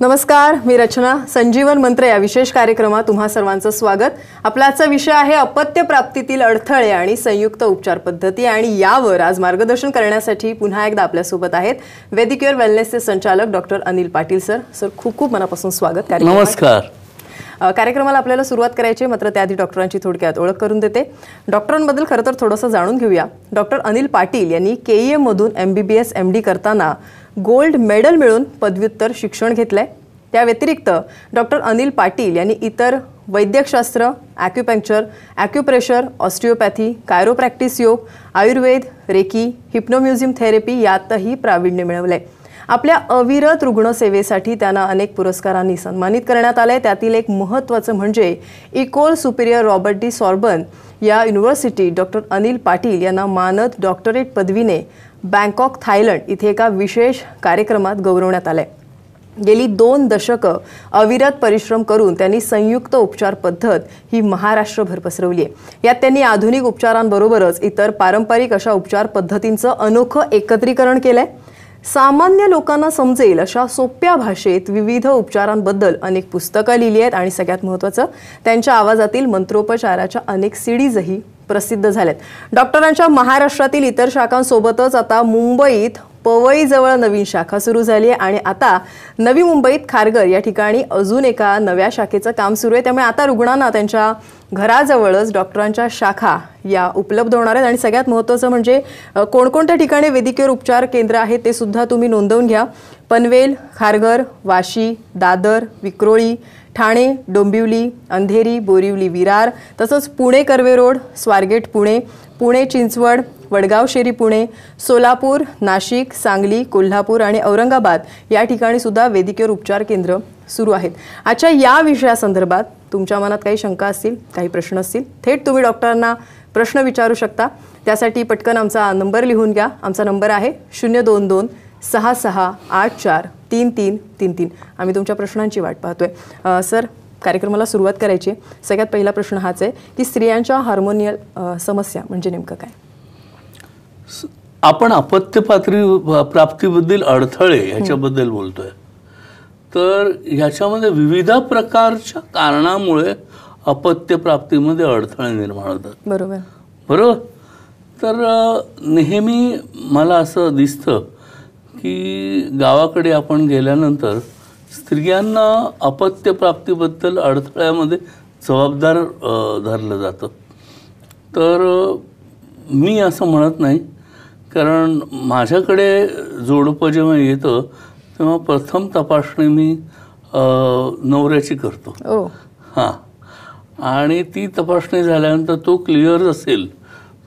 नमस्कार मी रचना. संजीवन मंत्र या विशेष कार्यक्रमात तुम्हा सर्वांचं स्वागत. आपला आजचा विषय आहे अपत्य प्राप्तीतील अडथळे आणि संयुक्त उपचार पद्धती आणि यावर आज मार्गदर्शन करण्यासाठी पुन्हा एकदा आपल्यासोबत आहेत वेदिक्युअर वेलनेसचे संचालक doctor Anil Patil sir. Sir खूप खूप मनापासून स्वागत. नमस्कार. कार्यक्रमाला आपल्याला सुरुवात करायची मात्र त्याआधी डॉक्टरांची थोडक्यात ओळख करून देते. डॉक्टरांबद्दल खरं तर थोडंसं जाणून घेऊया. डॉक्टर अनिल पाटील यांनी K E एममधून M B B S M D करताना गोल्ड मेडल मिळून पदव्युत्तर शिक्षण घेतलंय. त्या व्यतिरिक्त डॉक्टर अनिल पाटील यांनी इतर वैद्यकशास्त्र acupuncture acupressure osteopathy chiropractic yoga Ayurveda reiki हिप्नोम्युझियम therapy यातही प्रावीण्य आहे आपल्या अविरत रुग्णसेवेसाठी त्यांना अनेक पुरस्कारांनी सन्मानित करण्यात आले त्यातील एक महत्त्वाचं म्हणजे Ecole Superieure Robert de Sorbonne या युनिव्हर्सिटी डॉक्टर अनिल पाटील यांना मानद डॉक्टरेट पदवीने बँकॉक थायलंड इथे एका विशेष कार्यक्रमात गौरवण्यात आलंय. गेली दोन दशकं अविरत परिश्रम करून त्यांनी संयुक्त उपचार पद्धत ही महाराष्ट्रभर पसरवली आहे यात त्यांनी आधुनिक उपचारांबरोबरच इतर पारंपरिक अशा उपचार पद्धतींचं अनोखं एकत्रीकरण केलंय. सामान्य लोकांना समजेल अशा सोप्या भाषेत विविध उपचारांबद्दल अनेक पुस्तकं लिहिली आहेत आणि सगळ्यात महत्त्वाचं त्यांच्या आवाजातील मंत्रोपचाराच्या अनेक सिडीजही प्रसिद्ध झाल्यात. डॉक्टरांच्या महाराष्ट्रातील इतर शाखांसोबतच आता मुंबईत पवईजवळ नवीन शाखा सुरू झाली आहे आणि आता नवी मुंबईत खारघर या ठिकाणी अजून एका नव्या शाखेचं काम सुरू आहे. त्यामुळे आता रुग्णांना त्यांच्या घराजवळच डॉक्टरांच्या शाखा या उपलब्ध होणार आहेत. आणि सगळ्यात महत्त्वाचं म्हणजे कोणकोणत्या ठिकाणी वैद्यकीय उपचार केंद्र आहेत ते सुद्धा तुम्ही नोंदवून घ्या. पनवेल खारघर वाशी दादर विक्रोळी ठाणे डोंबिवली अंधेरी बोरिवली विरार तसंच पुणे कर्वे रोड स्वारगेट पुणे पुणे चिंचवड वडगाव शेरी पुणे सोलापूर नाशिक सांगली कोल्हापूर आणि औरंगाबाद या ठिकाणी सुद्धा वैद्यकीय उपचार केंद्र सुरू आहेत. आजच्या या विषयासंदर्भात तुमच्या मनात काही शंका असतील काही प्रश्न असतील थेट तुम्ही डॉक्टरांना प्रश्न विचारू शकता. त्यासाठी पटकन आमचा नंबर लिहून घ्या. आमचा नंबर आहे शून्य दोन दोन सहा सहा आठ चार तीन तीन तीन तीन. आम्ही तुमच्या प्रश्नांची वाट पाहतोय. सर कार्यक्रमाला सुरुवात करायची आहे. सगळ्यात पहिला प्रश्न हाच आहे की स्त्रियांच्या हार्मोनियल समस्या म्हणजे नेमकं काय? आपण अपत्य पात्री प्राप्तीबद्दल अडथळे ह्याच्याबद्दल बोलतोय. तर ह्याच्यामध्ये विविध प्रकारच्या कारणामुळे अपत्य प्राप्तीमध्ये अडथळे निर्माण होतात. बरोबर. बरोबर? तर नेहमी मला असं दिसतं की गावाकडे आपण गेल्यानंतर स्त्रियांना अपत्य प्राप्तीबद्दल अडथळ्यामध्ये जबाबदार धरलं जातं. तर मी असं म्हणत नाही कारण माझ्याकडे जोडपं जेव्हा येतं तेव्हा प्रथम तपासणी मी नवऱ्याची करतो. हां. आणि ती तपासणी झाल्यानंतर तो क्लिअर असेल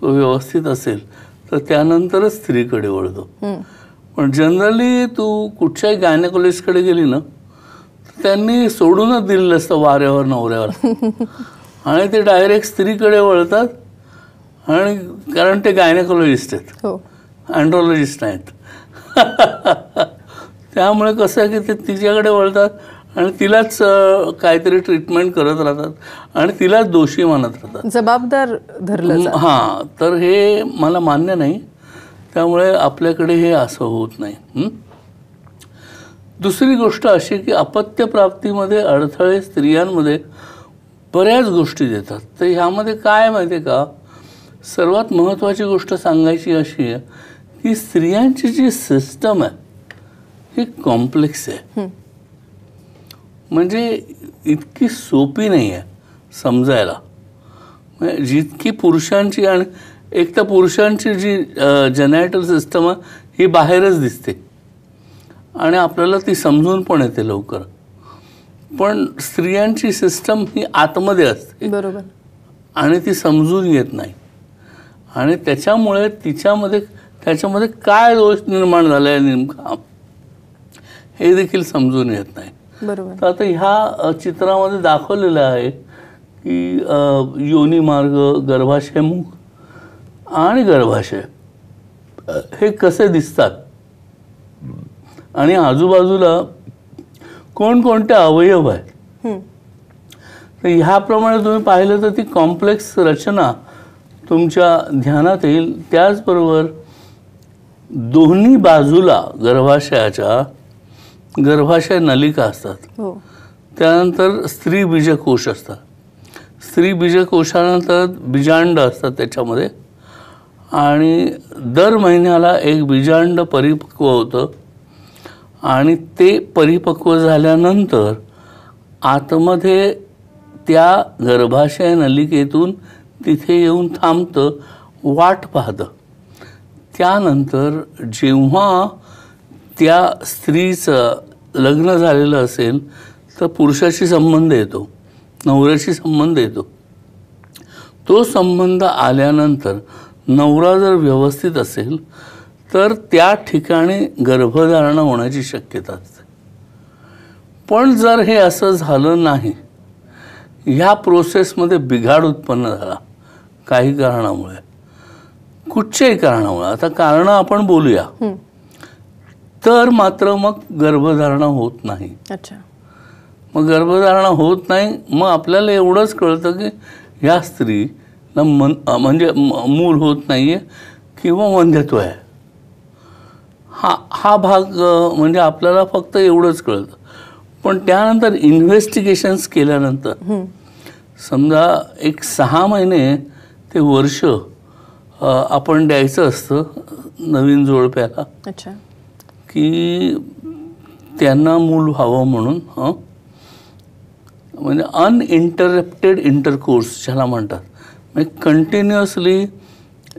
तो व्यवस्थित असेल तर त्यानंतरच स्त्रीकडे वळतो. पण जनरली तू कुठच्याही गायनेकोलॉजिस्टकडे गेली ना त्यांनी सोडूनच दिलेलं असतं वाऱ्यावर नवऱ्यावर. आणि ते डायरेक्ट स्त्रीकडे वळतात आणि कारण ते गायनेकोलॉजिस्ट आहेत. हो. अँड्रॉलॉजिस्ट नाहीत त्यामुळे कसं आहे की ते तिच्याकडे वळतात आणि तिलाच काहीतरी ट्रीटमेंट करत राहतात आणि तिलाच दोषी मानत राहतात. जबाबदार धरलं. हां तर हे मला मान्य नाही. त्यामुळे आपल्याकडे हे असं होत नाही? दुसरी गोष्ट अशी की अपत्य प्राप्तीमध्ये अडथळे स्त्रियांमध्ये बऱ्याच गोष्टी देतात. तर ह्यामध्ये काय माहिती आहे का? सर्वात महत्त्वाची गोष्ट सांगायची अशी आहे की स्त्रियांची जी सिस्टम आहे ही कॉम्प्लेक्स आहे. म्हणजे इतकी सोपी नाही आहे समजायला. म्हणजे जितकी पुरुषांची आणि एक तर पुरुषांची जी जनरेटर सिस्टम आहे ही बाहेरच दिसते. आणि आपल्याला ती समजून पण येते लवकर. पण स्त्रियांची सिस्टम ही आतमध्ये असते. बरोबर. आणि ती समजून येत नाही. आणि त्याच्यामुळे तिच्यामध्ये त्याच्यामध्ये काय दोष निर्माण झाला आहे नेमका हे देखील समजून येत नाही. बरोबर. तर आता ह्या चित्रामध्ये दाखवलेलं आहे की योनी मार्ग गर्भाशयमुख आणि गर्भाशय. हे कसे दिसतात? आणि आजूबाजूला कोणकोणते अवयव आहेत. तर ह्याप्रमाणे तुम्ही पाहिलं तर ती कॉम्प्लेक्स रचना तुमच्या ध्यानात येईल. त्याचबरोबर दोन्ही बाजूला गर्भाशयाच्या गर्भाशय नलिका असतात. हो. त्यानंतर स्त्री बीजकोश असतात. स्त्री बीजकोशानंतर बीजांड असतात त्याच्यामध्ये. आणि दर महिन्याला एक बीजांड परिपक्व होतं. आणि ते परिपक्व झाल्यानंतर आतमध्ये त्या गर्भाशय नलिकेतून तिथे येऊन थांबतं वाट पाहतं. त्यानंतर जेव्हा त्या स्त्रीचं लग्न झालेलं असेल तर पुरुषाशी संबंध येतो नवऱ्याशी संबंध येतो. तो संबंध आल्यानंतर नवरा जर व्यवस्थित असेल तर त्या ठिकाणी गर्भधारणा होण्याची शक्यता असते. पण जर हे असं झालं नाही ह्या प्रोसेसमध्ये बिघाड उत्पन्न झाला काही कारणामुळे. कुठच्याही कारणामुळे आता कारणं आपण बोलूया. तर तर मात्र मग गर्भधारणा होत नाही. अच्छा. मग गर्भधारणा होत नाही मग आपल्याला एवढंच कळतं की ह्या स्त्रीला मन म्हणजे मूल होत नाही आहे किंवा वंध्यत्व आहे. हा हा भाग म्हणजे आपल्याला फक्त एवढंच कळतं. पण त्यानंतर इन्व्हेस्टिगेशन्स केल्यानंतर. समजा एक सहा महिने ते वर्ष आपण द्यायचं असतं नवीन जोडप्याला अच्छा. की त्यांना मूल व्हावं म्हणून म्हणजे अनइंटरप्टेड इंटरकोर्स ज्याला म्हणतात. म्हणजे कंटिन्युअसली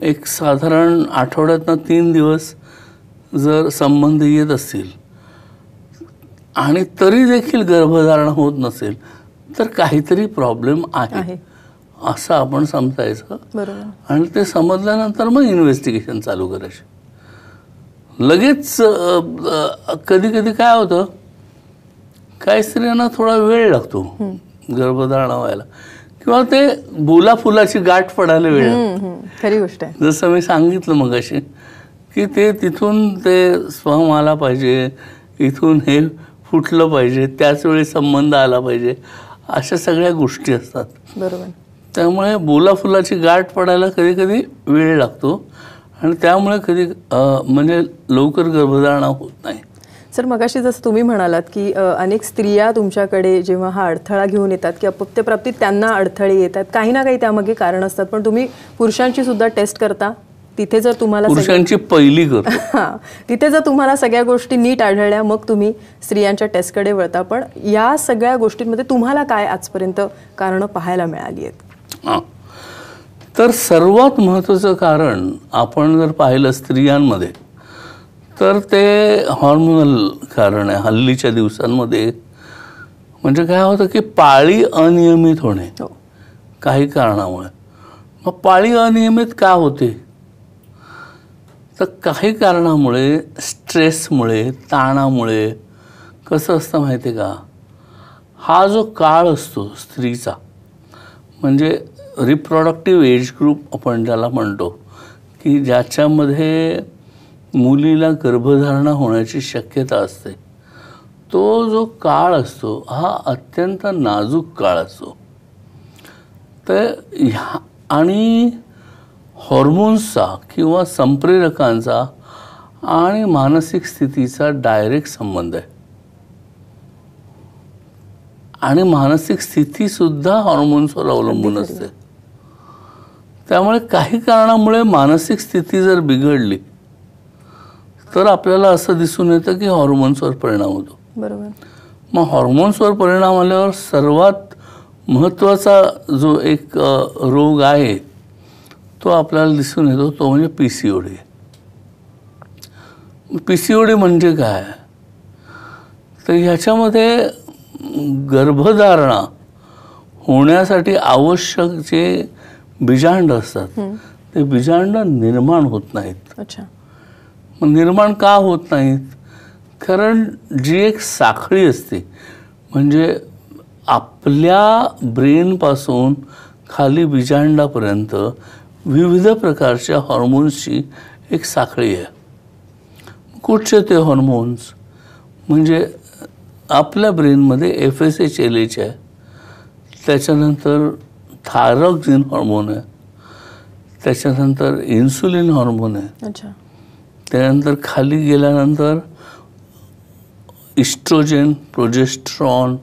एक साधारण आठवड्यातनं तीन दिवस जर संबंध येत असतील आणि तरी देखील गर्भधारणा होत नसेल तर काहीतरी प्रॉब्लेम आहे. असं आपण समजायचं. बरोबर. आणि ते समजल्यानंतर मग इन्व्हेस्टिगेशन चालू करायचे लगेच कधी कधी काय होतं? काही स्त्रियांना थोडा वेळ लागतो गर्भधारणा व्हायला. किंवा ते बोला फुलाची गाठ पडायला वेळ लागतो. खरी गोष्ट आहे. जसं मी सांगितलं मगाशी की ते तिथून ते स्वम आला पाहिजे इथून हे फुटलं पाहिजे त्याच वेळी संबंध आला पाहिजे अशा सगळ्या गोष्टी असतात. बरोबर. त्यामुळे बोला फुलाची गाठ पडायला कधी कधी वेळ लागतो. आणि त्यामुळे कधी म्हणजे लवकर गर्भधारणा होत नाही. सर मगाशी जसं तुम्ही म्हणालात की अनेक स्त्रिया तुमच्याकडे जेव्हा हा अडथळा घेऊन येतात की अपत्यप्राप्तीत त्यांना अडथळे येतात काही ना काही त्यामागे कारण असतात. पण तुम्ही पुरुषांची सुद्धा टेस्ट करता? तिथे जर तुम्हाला पुरुषांची पहिली करतो हां. तिथे जर तुम्हाला सगळ्या गोष्टी नीट आढळल्या मग तुम्ही स्त्रियांच्या टेस्टकडे वळता. पण या सगळ्या गोष्टींमध्ये तुम्हाला काय आजपर्यंत कारणं पाहायला मिळाली आहेत? हां. तर सर्वात महत्त्वाचं कारण आपण जर पाहिलं स्त्रियांमध्ये तर ते हॉर्मोनल कारण आहे हल्लीच्या दिवसांमध्ये. म्हणजे काय होतं की पाळी अनियमित होणे हो. काही कारणामुळे. मग पाळी अनियमित का होते? तर काही कारणामुळे स्ट्रेसमुळे ताणामुळे. कसं असतं माहिती आहे का? हा जो काळ असतो स्त्रीचा म्हणजे रिप्रोडक्टिव्ह एज ग्रुप आपण ज्याला म्हणतो की ज्याच्यामध्ये मुलीला गर्भधारणा होण्याची शक्यता असते. तो जो काळ असतो हा अत्यंत नाजूक काळ असतो. तर ह्या आणि हॉर्मोन्सचा किंवा संप्रेरकांचा आणि मानसिक स्थितीचा डायरेक्ट संबंध आहे. आणि मानसिक स्थितीसुद्धा हॉर्मोन्सवर अवलंबून असते. त्यामुळे काही कारणामुळे मानसिक स्थिती जर बिघडली तर आपल्याला असं दिसून येतं की हॉर्मोन्सवर परिणाम होतो. बरोबर. मग हॉर्मोन्सवर परिणाम आल्यावर सर्वात महत्त्वाचा जो एक रोग आहे तो आपल्याला दिसून येतो तो म्हणजे P C O D P C O D म्हणजे काय? तर ह्याच्यामध्ये गर्भधारणा होण्यासाठी आवश्यक जे बीजांड असतात. ते बीजांड निर्माण होत नाहीत. अच्छा. मग निर्माण का होत नाहीत? कारण जी एक साखळी असते म्हणजे आपल्या ब्रेनपासून खाली बीजांडापर्यंत विविध प्रकारच्या हॉर्मोन्सची एक साखळी आहे. कुठचे ते हॉर्मोन्स म्हणजे आपल्या ब्रेनमध्ये F S H L H आहे. त्याच्यानंतर थायरॉक्झिन हॉर्मोन आहे. त्याच्यानंतर इन्सुलिन हॉर्मोन आहे. अच्छा. त्यानंतर खाली गेल्यानंतर इस्ट्रोजेन प्रोजेस्ट्रॉन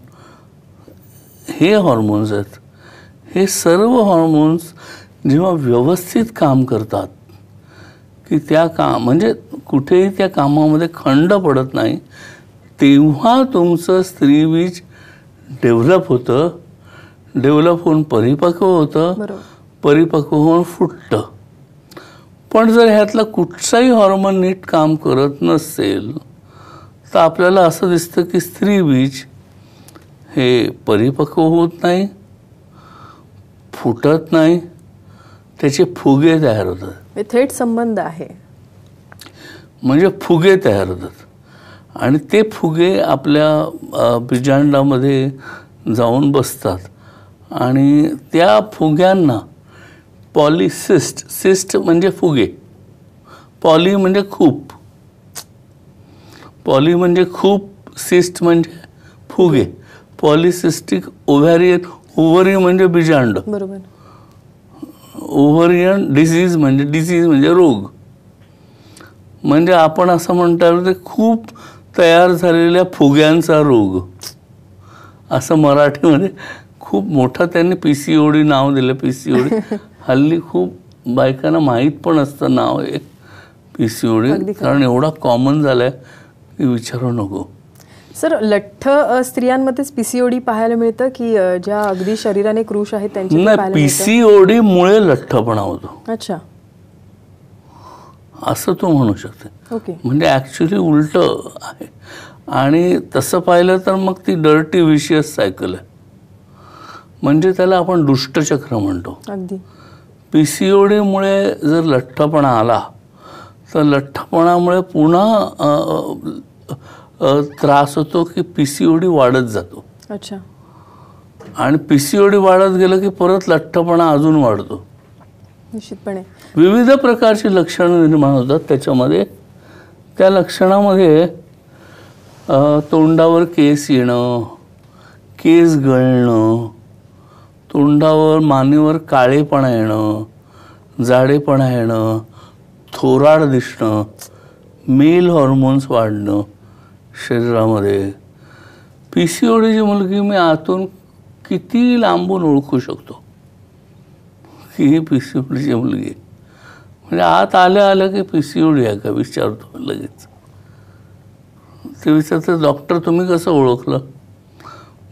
हे हॉर्मोन्स आहेत. हे सर्व हॉर्मोन्स जेव्हा व्यवस्थित काम करतात की त्या का म्हणजे कुठेही त्या कामामध्ये खंड पडत नाही तेव्हा तुमचं स्त्रीबीज डेव्हलप होतं डेव्हलप होऊन परिपक्व होतं परिपक्व होऊन फुटतं. पण जर ह्यातलं कुठचाही हॉर्मोन नीट काम करत नसेल तर आपल्याला असं दिसतं की स्त्रीबीज हे परिपक्व होत नाही फुटत नाही त्याचे फुगे तयार होतात. थेट संबंध आहे. म्हणजे फुगे तयार होतात. आणि ते फुगे आपल्या बीजांडामध्ये जाऊन बसतात. आणि त्या फुग्यांना पॉलिसिस्ट सिस्ट म्हणजे फुगे. पॉली म्हणजे खूप. पॉली म्हणजे खूप सिस्ट म्हणजे फुगे. पॉलिसिस्टिक ओव्हॅरियन ओव्हरी म्हणजे बीजांड बरोबर. ओव्हरियन डिसीज म्हणजे डिसीज म्हणजे रोग. म्हणजे आपण असं म्हणता येईल ते खूप तयार झालेल्या फुग्यांचा रोग. असं मराठीमध्ये खूप मोठं त्यांनी पी सी ओडी नाव दिलं पी सी ओडी हल्ली खूप बायकांना माहीत पण असतं नाव हे पी सी ओडी. कारण एवढा कॉमन झालाय की विचारू नको. सर लठ्ठ स्त्रियांमध्येच पीसीओडी पाहायला मिळतं की ज्या अगदी शरीराने क्रुश आहेत त्यांची नाही पी सी ओडी मुळे लठ्ठपणा होतो. अच्छा. असं तू म्हणू शकते. ओके. म्हणजे ॲक्च्युली उलट आहे. आणि तसं पाहिलं तर मग ती डर्टी विशियस सायकल आहे. म्हणजे त्याला आपण दुष्टचक्र म्हणतो. पी सी ओ डीमुळे जर लठ्ठपणा आला तर लठ्ठपणामुळे पुन्हा त्रास होतो की पी सी ओ डी वाढत जातो. अच्छा. आणि पी सी ओ डी वाढत गेलं की परत लठ्ठपणा अजून वाढतो. निश्चितपणे. विविध प्रकारची लक्षणं निर्माण होतात. त्याच्यामध्ये त्या लक्षणामध्ये तोंडावर केस येणं केस गळणं तोंडावर मानेवर काळेपणा येणं जाडेपणा येणं थोराड दिसणं मेल हॉर्मोन्स वाढणं शरीरामध्ये. पी सी ओडीची मुलगी मी आतून किती लांबून ओळखू शकतो? की ही पी सी ओडीची मुलगी म्हणजे आत आल्या आलं की पी सी ओडी आहे का? विचारतो लगेच. ते विचारतं डॉक्टर तुम्ही कसं ओळखलं?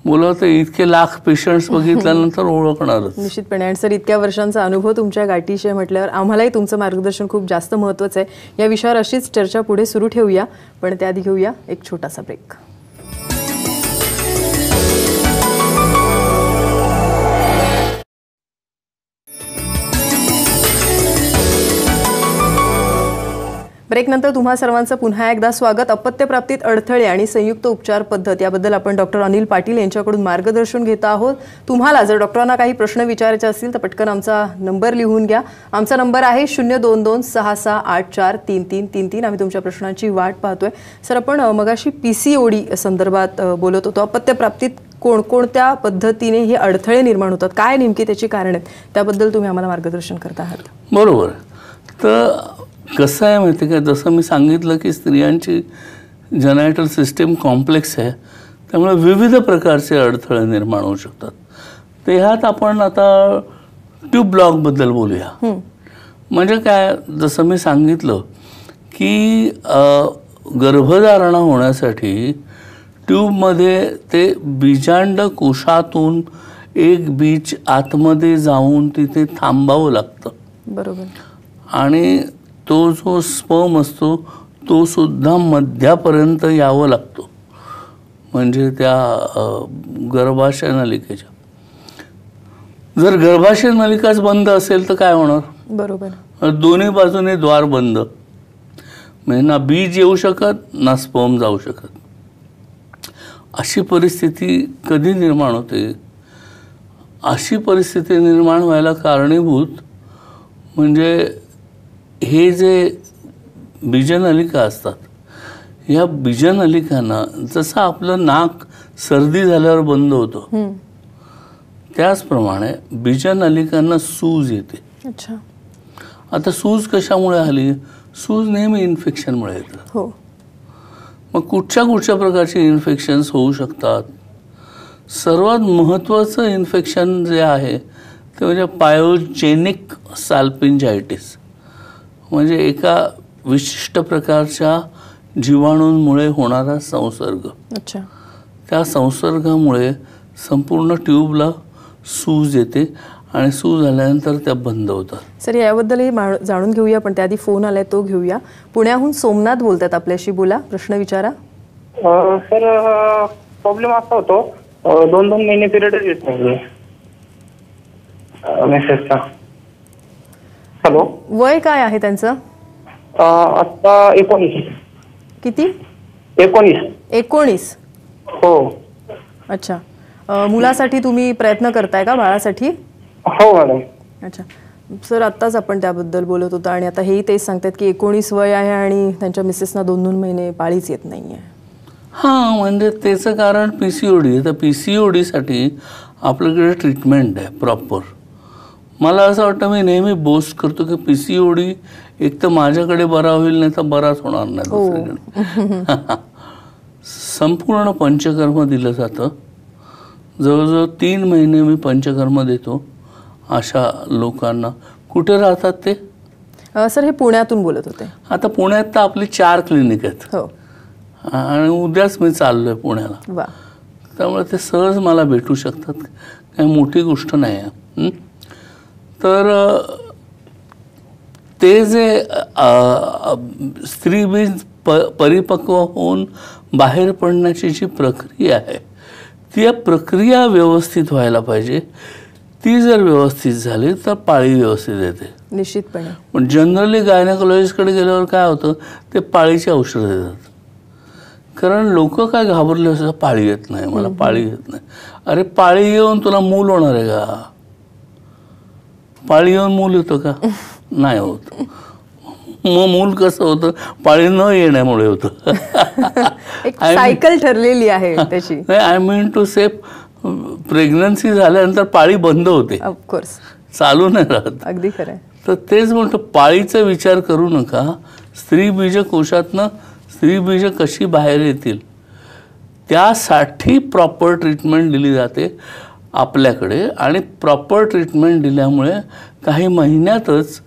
मुलं तर इतके लाख पेशंट्स बघितल्यानंतर ओळखणारच. निश्चितपणे. आणि सर इतक्या वर्षांचा अनुभव तुमच्या गाठीशी आहे म्हटल्यावर आम्हालाही तुमचं मार्गदर्शन खूप जास्त महत्त्वाचं आहे. या विषयावर अशीच चर्चा पुढे सुरू ठेवूया. पण त्याआधी घेऊया एक छोटासा ब्रेक ब्रेकनंतर तुम्हा सर्वांचं पुन्हा एकदा स्वागत. अपत्यप्राप्तीत अडथळे आणि संयुक्त उपचार पद्धत. याबद्दल आपण डॉक्टर अनिल पाटील यांच्याकडून मार्गदर्शन घेत आहोत. तुम्हाला जर डॉक्टरांना काही प्रश्न विचारायचे असतील तर पटकन आमचा नंबर लिहून घ्या. आमचा नंबर आहे शून्य दोन दोन सहा सहा आठ चार तीन तीन तीन तीन. आम्ही तुमच्या प्रश्नांची वाट पाहतोय. सर आपण मगाशी पी सी ओडी संदर्भात बोलत होतो. अपत्यप्राप्तीत कोणकोणत्या पद्धतीने हे अडथळे निर्माण होतात? काय नेमकी त्याची कारण आहेत? त्याबद्दल तुम्ही आम्हाला मार्गदर्शन करत आहात. बरोबर. तर कसं आहे माहिती आहे का? जसं मी सांगितलं की स्त्रियांची जनायटल सिस्टीम कॉम्प्लेक्स आहे त्यामुळे विविध प्रकारचे अडथळे निर्माण होऊ शकतात. तर ह्यात आपण आता ट्यूब ब्लॉकबद्दल बोलूया. म्हणजे काय? जसं मी सांगितलं की गर्भधारणा होण्यासाठी ट्यूबमध्ये ते बीजांड कोशातून एक बीज आतमध्ये जाऊन तिथे थांबावं लागतं. बरोबर. आणि तो जो स्पर्म असतो तो सुद्धा मध्यापर्यंत यावं लागतो. म्हणजे त्या गर्भाशय नलिकेच्या. जर गर्भाशय नलिकाच बंद असेल तर काय होणार? बरोबर. दोन्ही बाजूने द्वार बंद. म्हणजे ना बीज येऊ शकत ना स्पर्म जाऊ शकत. अशी परिस्थिती कधी निर्माण होते? अशी परिस्थिती निर्माण व्हायला कारणीभूत म्हणजे हे जे बीजनलिका असतात या बीजनलिकांना जसं आपलं नाक सर्दी झाल्यावर बंद होतं. त्याचप्रमाणे बीजनलिकांना सूज येते. अच्छा. आता सूज कशामुळे आली? सूज नेहमी इन्फेक्शनमुळे येतं. हो. मग कुठच्या कुठच्या प्रकारचे इन्फेक्शन्स होऊ शकतात? सर्वात महत्त्वाचं इन्फेक्शन जे आहे ते म्हणजे पायोजेनिक साल्पिंजायटिस. म्हणजे एका विशिष्ट प्रकारच्या जीवाणूंमुळे होणारा संसर्ग. अच्छा. त्या संसर्गामुळे संपूर्ण ट्यूबला सूज येते आणि सूज आल्यानंतर त्या बंद होतात. सर याबद्दलही जाणून घेऊया पण त्याआधी फोन आलाय तो घेऊया. पुण्याहून सोमनाथ बोलतात आपल्याशी. बोला प्रश्न विचारा. सर प्रॉब्लेम असा होतो. दोन दोन महिने पिरियडच येत नाही मेसेजचा हॅलो. वय काय आहे त्यांचं? अ, आत्ता एकोणीस. किती? एकोणीस. एकोणीस. हो. अच्छा. अ, मुलासाठी तुम्ही प्रयत्न करताय का बाळासाठी? हो मॅडम. अच्छा. सर आत्ताच आपण त्याबद्दल बोलत होतो आणि आता हेही तेच सांगतात की एकोणीस वय आहे आणि त्यांच्या मिसेसना दोन दोन महिने पाळीच येत नाही आहे हां म्हणजे त्याचं कारण पी सी ओ डी तर पी सी ओ डीसाठी आपल्याकडे ट्रीटमेंट आहे प्रॉपर मला असं वाटतं मी नेहमी बोस्ट करतो की पी सी ओ डी एक तर माझ्याकडे बरा होईल नाही तर बराच होणार नाही हो. दुसरीकडे. संपूर्ण पंचकर्म दिलं जातं. जवळजवळ तीन महिने मी पंचकर्म देतो अशा लोकांना. कुठे राहतात ते? सर हे पुण्यातून बोलत होते. आता पुण्यात तर आपली चार क्लिनिक आहेत. हो. आणि उद्याच मी चाललो आहे पुण्याला. वा. त्यामुळे ते सहज मला भेटू शकतात. काही मोठी गोष्ट नाही आहे? तर ते जे स्त्रीबीज प परिपक्व होऊन बाहेर पडण्याची जी प्रक्रिया आहे ती प्रक्रिया व्यवस्थित व्हायला पाहिजे. ती जर व्यवस्थित झाली तर पाळी व्यवस्थित येते. निश्चितपणे. पण जनरली गायनाकोलॉजिस्टकडे गेल्यावर काय होतं ते पाळीची औषधं देतात. कारण लोक काय घाबरले असं पाळी येत नाही मला पाळी येत नाही. अरे पाळी येऊन तुला मूल होणार आहे का? पाळी येऊन मूल येतं का? नाही होत. मग मूल कसं होतं? पाळी न येण्यामुळे होतं. सायकल ठरलेली आहे त्याची. नाही I mean to say pregnancy झाल्यानंतर पाळी बंद होते. ऑफकोर्स चालू नाही राहत. अगदी खरं तर तेच म्हणतो पाळीचा विचार करू नका. स्त्री बीज कोशातनं स्त्री बीज कशी बाहेर येतील? त्यासाठी प्रॉपर ट्रीटमेंट दिली जाते. आपल्याकडे आणि प्रॉपर ट्रीटमेंट दिल्यामुळे काही महिन्यातच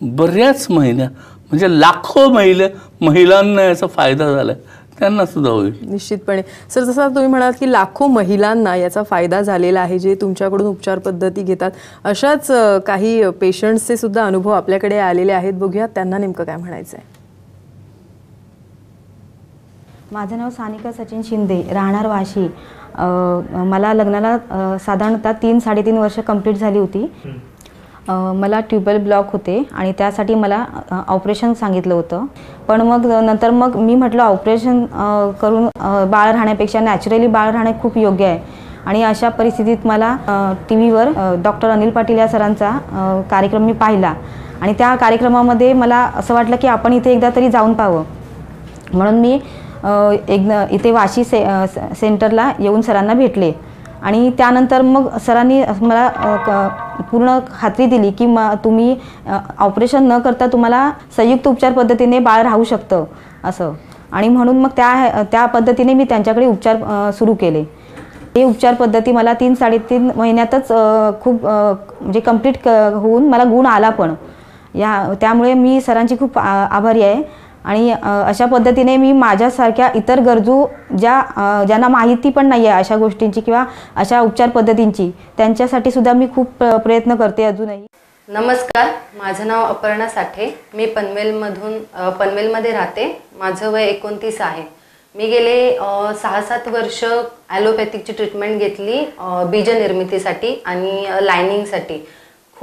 बऱ्याच महिन्या म्हणजे लाखो महिला महिलांना याचा फायदा झाला त्यांना सुद्धा होईल. निश्चितपणे. सर जसं तुम्ही म्हणाल की लाखो महिलांना याचा फायदा झालेला आहे जे तुमच्याकडून उपचार पद्धती घेतात अशाच काही पेशंट्सचे सुद्धा अनुभव आपल्याकडे आलेले आहेत. बघूया त्यांना नेमकं काय म्हणायचं आहे माझं नाव सानिका सचिन शिंदे राहणार वाशी. मला लग्नाला साधारणतः तीन साडेतीन वर्ष कंप्लीट झाली होती. मला ट्युबवेल ब्लॉक होते आणि त्यासाठी मला ऑपरेशन सांगितलं होतं. पण मग नंतर मग मी म्हटलं ऑपरेशन करून बाळ राहण्यापेक्षा नॅचरली बाळ राहणे खूप योग्य आहे. आणि अशा परिस्थितीत मला टी व्हीवर डॉक्टर अनिल पाटील या सरांचा कार्यक्रम मी पाहिला. आणि त्या कार्यक्रमामध्ये मला असं वाटलं की आपण इथे एकदा तरी जाऊन पाहावं. म्हणून मी एक इथे वाशी से स- सेंटरला येऊन सरांना भेटले. आणि त्यानंतर मग सरांनी मला क- पूर्ण खात्री दिली की म तुम्ही ऑपरेशन न करता तुम्हाला संयुक्त उपचार पद्धतीने बाळ राहू शकतं असं. आणि म्हणून मग त्या त्या पद्धतीने मी त्यांच्याकडे उपचार सुरू केले. हे उपचार पद्धती मला तीन साडेतीन महिन्यातच खूप म्हणजे कंप्लीट होऊन मला गुण आला पण. या त्यामुळे मी सरांची खूप आ- आभारी आहे. आणि अशा पद्धतीने मी माझ्यासारख्या इतर गरजू ज्या ज्यांना माहिती पण नाही आहे अशा गोष्टींची किंवा अशा उपचार पद्धतींची त्यांच्यासाठी सुद्धा मी खूप प्र- प्रयत्न करते अजूनही. नमस्कार माझं नाव अपर्णा साठे. मी पनवेलमधून पनवेलमध्ये राहते. माझं वय एकोणतीस आहे. मी गेले सहा सात वर्ष ॲलोपॅथिकची ट्रीटमेंट घेतली बीजनिर्मितीसाठी आणि लायनिंगसाठी.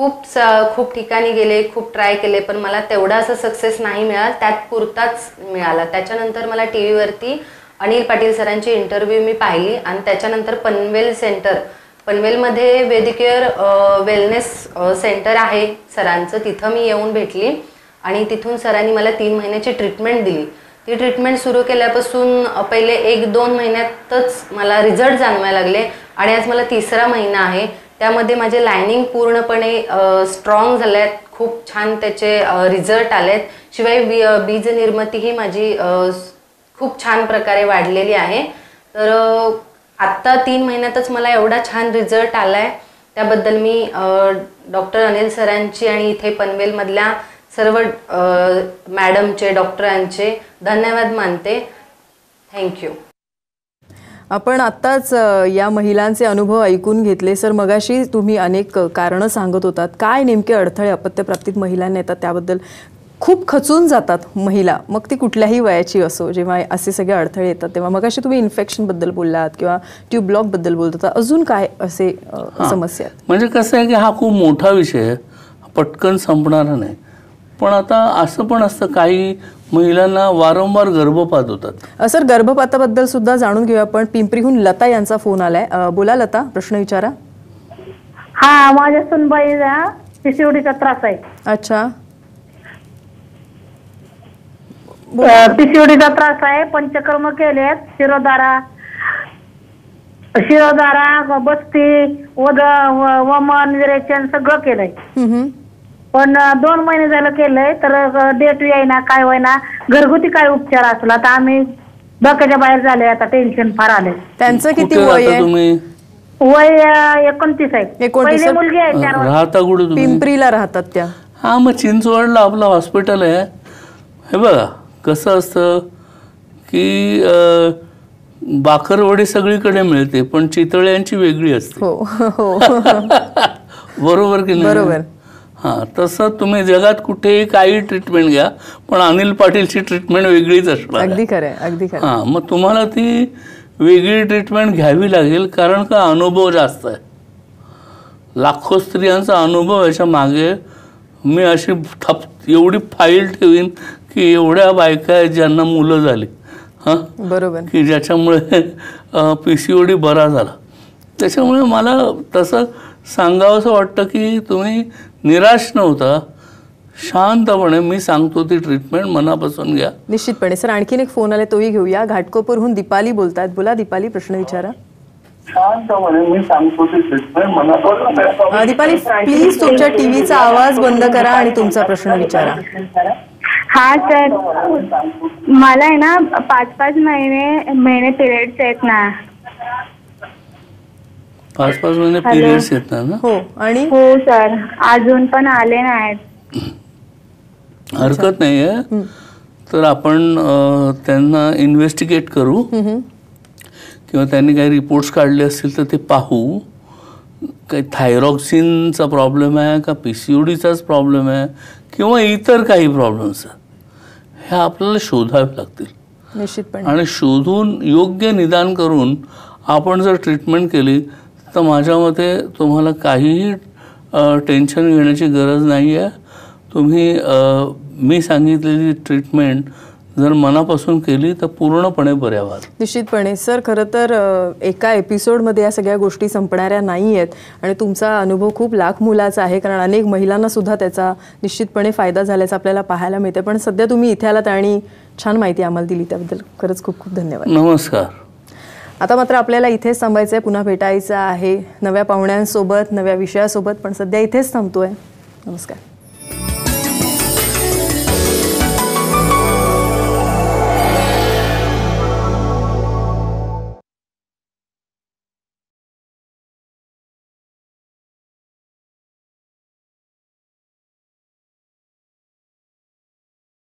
खूप स खूप ठिकाणी गेले खूप ट्राय केले पण मला तेवढा असं सक्सेस नाही मिळाला. त्यात पुरताच मिळाला. त्याच्यानंतर मला टी व्हीवरती अनिल पाटील सरांची इंटरव्ह्यू मी पाहिली आणि त्याच्यानंतर पनवेल सेंटर पनवेलमध्ये वेदिकेअर वेलनेस सेंटर आहे सरांचं. तिथं मी येऊन भेटली आणि तिथून सरांनी मला तीन महिन्याची ट्रीटमेंट दिली. ती ट्रीटमेंट सुरू केल्यापासून पहिले एक दोन महिन्यातच मला रिझल्ट जाणवायला लागले आणि आज मला तिसरा महिना आहे. त्यामध्ये माझे लायनिंग पूर्णपणे स्ट्रॉंग झाले आहेत खूप छान त्याचे रिझल्ट आले आहेत शिवाय बी बीज निर्मिती ही माझी खूप छान प्रकारे वाढलेली आहे. तर आत्ता तीन महिन्यातच मला एवढा छान रिझल्ट आला आहे त्याबद्दल मी डॉक्टर अनिल सरांची आणि इथे पनवेलमधल्या सर्व मॅडमचे डॉक्टरांचे धन्यवाद मानते. थँक्यू आपण आत्ताच या महिलांचे अनुभव ऐकून घेतले. सर मगाशी तुम्ही अनेक कारणं सांगत होतात. काय नेमके अडथळे अपत्यप्राप्तीत महिलांना येतात त्याबद्दल? खूप खचून जातात महिला. मग ती कुठल्याही वयाची असो जेव्हा असे सगळे अडथळे येतात तेव्हा मगाशी तुम्ही इन्फेक्शनबद्दल बोललात किंवा ट्यूब ब्लॉकबद्दल बोलत होता. अजून काय असे समस्या? म्हणजे कसं आहे की हा खूप मोठा विषय आहे. पटकन संपणारा नाही. पण आता असं पण असतं काही महिलांना वारंवार गर्भपात होतात. सर गर्भपाताबद्दल सुद्धा जाणून घेऊया आपण. पिंपरीहून लता यांचा फोन आलाय. बोला लता प्रश्न विचारा. हा माझ्या सुनबाईला पिसिओडीचा त्रास आहे. अच्छा. पिसिओडीचा त्रास आहे. पंचकर्म केलेत. शिरोधारा शिरोधारा बस्ती वद वमन विरेचन सगळं केलंय. पण दोन महिने झालं केलंय तर डेट येईना काय होईना घरगुती काय उपचार असला तर आम्ही डोक्याच्या बाहेर झाले आता टेन्शन फार आले त्यांचं किती कुठे वय राहता आहे? तुम्ही? वय एकोणतीस आहे. 29 पहिली मुलगी आहे चार राहता कुठे तुम्ही? पिंपरीला राहतात त्या. हा मग चिंचवडला आपलं हॉस्पिटल आहे. हे बघा कसं असतं की अं, बाकरवडी सगळीकडे मिळते पण चितळ्यांची वेगळी असते. हो हो. बरोबर की नाही? बरोबर. हां तसं तुम्ही जगात कुठेही काही ट्रीटमेंट घ्या पण अनिल पाटीलची ट्रीटमेंट वेगळीच असणार. अगदी खरंय अगदी खरं हां मग तुम्हाला ती वेगळी ट्रीटमेंट घ्यावी लागेल कारण का अनुभव जास्त आहे. लाखो स्त्रियांचा अनुभव याच्या मागे मी अशी थप एवढी फाईल ठेवीन की एवढ्या बायका आहेत ज्यांना मुलं झाली. हां? बरोबर. की ज्याच्यामुळे पी सी ओ डी बरा झाला. त्याच्यामुळे मला तसं सांगावंसं वाटतं की तुम्ही निराश न होता शांतपणे मी सांगतो ती ट्रीटमेंट मनापासून घ्या. निश्चितपणे. सर आणखीन एक फोन आले तोही घेऊया. घाटकोपरहून दीपाली बोलतायत बोला दीपाली प्रश्न विचारा. शांतपणे मी सांगतो ती ट्रीटमेंट मनापासून अ, दीपाली प्लीज तुमच्या टीव्हीचा आवाज बंद करा आणि तुमचा प्रश्न विचारा. हा सर. मला आहे ना पाच पाच महिने महिने पिरियड्स आहेत ना. पाच पाच महिने पिरियड्स येतात ना? हो आणि? हो सर अजून पण आले नाहीत. हरकत नाही आहे. तर आपण त्यांना इन्व्हेस्टिगेट करू. किंवा त्यांनी काही रिपोर्ट्स काढले असतील तर ते पाहू. काही थायरॉक्सिनचा प्रॉब्लेम आहे का? पी सी ओ डीचाच प्रॉब्लेम आहे. किंवा इतर काही प्रॉब्लेम्स आहेत. हे आपल्याला शोधावे लागतील. निश्चितपणे. आणि शोधून योग्य निदान करून आपण जर ट्रीटमेंट केली तर माझ्या मते तुम्हाला काहीही टेन्शन घेण्याची गरज नाही आहे तुम्ही मी सांगितलेली ट्रीटमेंट जर मनापासून केली तर पूर्णपणे बऱ्या व्हाल निश्चितपणे. सर खरं तर एका एपिसोडमध्ये या सगळ्या गोष्टी संपणाऱ्या नाही आहेत आणि तुमचा अनुभव खूप लाख मुलाचा आहे कारण अनेक महिलांना सुद्धा त्याचा निश्चितपणे फायदा झाल्याचा आपल्याला पाहायला मिळते पण सध्या तुम्ही इथे आलात आणि छान माहिती आम्हाला दिली त्याबद्दल खरंच खूप खूप धन्यवाद. नमस्कार. आता मात्र आपल्याला इथेच थांबायचं आहे पुन्हा भेटायचं आहे नव्या पाहुण्यांसोबत नव्या विषयासोबत पण सध्या इथेच थांबतो आहे नमस्कार.